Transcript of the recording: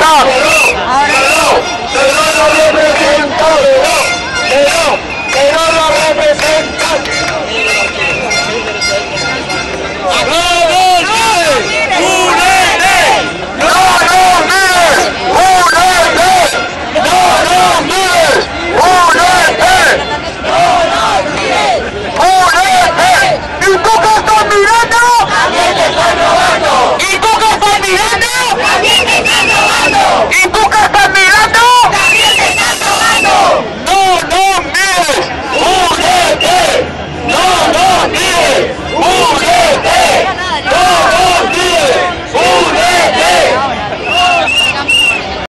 到不够